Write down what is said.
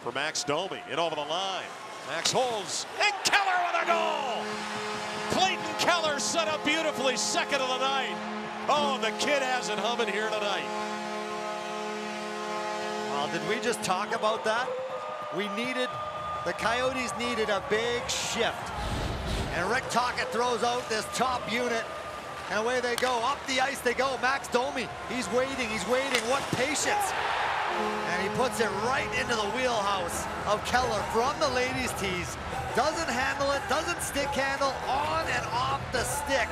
for Max Domi. In over the line. Max holds. And Keller with a goal! Clayton Keller set up beautifully. Second of the night. Oh, the kid has it humming here tonight. Well, did we just talk about that? We needed, the Coyotes needed a big shift. And Rick Tocchet throws out this top unit. And away they go. Up the ice they go. Max Domi. He's waiting. He's waiting. What patience. And he puts it right into the wheelhouse of Keller from the ladies' tees. Doesn't handle it, doesn't stick handle, on and off the stick.